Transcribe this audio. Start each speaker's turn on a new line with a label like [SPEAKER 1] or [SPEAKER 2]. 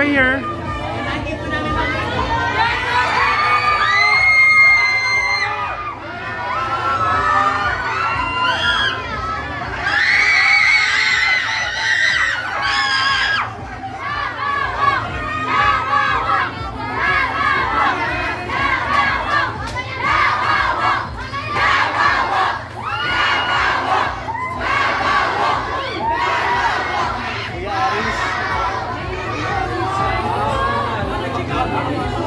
[SPEAKER 1] over here. Thank you.